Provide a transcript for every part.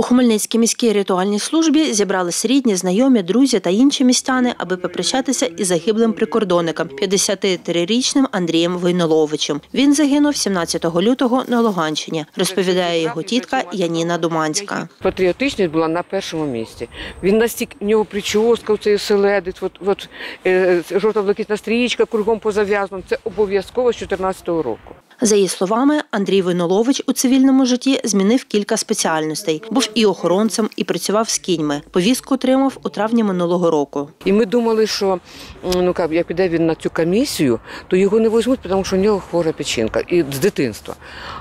У Хмельницькій міській ритуальній службі зібрались рідні, знайомі, друзі та інші містяни, аби попрощатися із загиблим прикордонником 53-річним Андрієм Войноловичем. Він загинув 17 лютого на Луганщині, розповідає його тітка Яніна Думанська. Патріотичність була на першому місці. Він настільки в нього прическа, цей селедить, от, от, е, жовто-блакитна стрічка кругом позав'язана. Це обов'язково з 14-го року. За її словами, Андрій Войнолович у цивільному житті змінив кілька спеціальностей. Був і охоронцем, і працював з кіньми. Повістку отримав у травні минулого року. І ми думали, що ну, як, як піде він на цю комісію, то його не візьмуть, тому що у нього хвора печінка і з дитинства.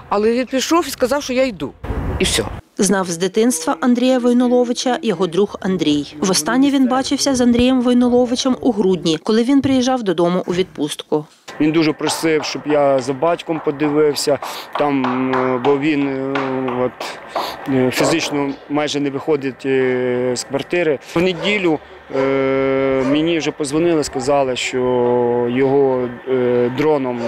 Але він пішов і сказав, що я йду. І все. Знав з дитинства Андрія Войноловича його друг Андрій. Востаннє він бачився з Андрієм Войноловичем у грудні, коли він приїжджав додому у відпустку. Він дуже просив, щоб я за батьком подивився, там, е, бо він е, от, е, фізично майже не виходить з квартири. В неділю е, мені вже позвонили, сказали, що його е, дроном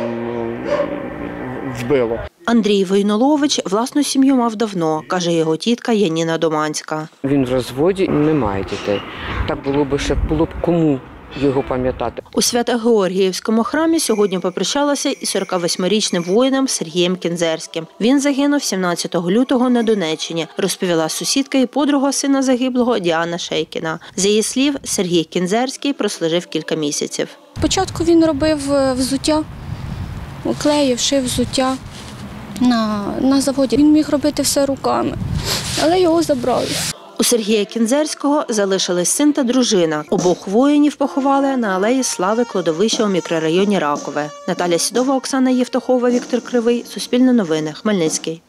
вбило. Андрій Войнолович власну сім'ю мав давно, каже його тітка Яніна Доманська. Він в розводі не має дітей. Так було б ще було б кому його пам'ятати. У Свято-Георгіївському храмі сьогодні попрощалася із 48-річним воїном Сергієм Кінзерським. Він загинув 17 лютого на Донеччині, розповіла сусідка і подруга сина загиблого Діана Шейкіна. За її слів, Сергій Кінзерський прослужив кілька місяців. Спочатку він робив е, взуття, клеїв, шив взуття на, на заводі. Він міг робити все руками, але його забрали. Сергія Кінзерського залишились син та дружина. Обох воїнів поховали на алеї Слави кладовища у мікрорайоні Ракове. Наталя Сідова, Оксана Євтухова, Віктор Кривий. Суспільне новини. Хмельницький.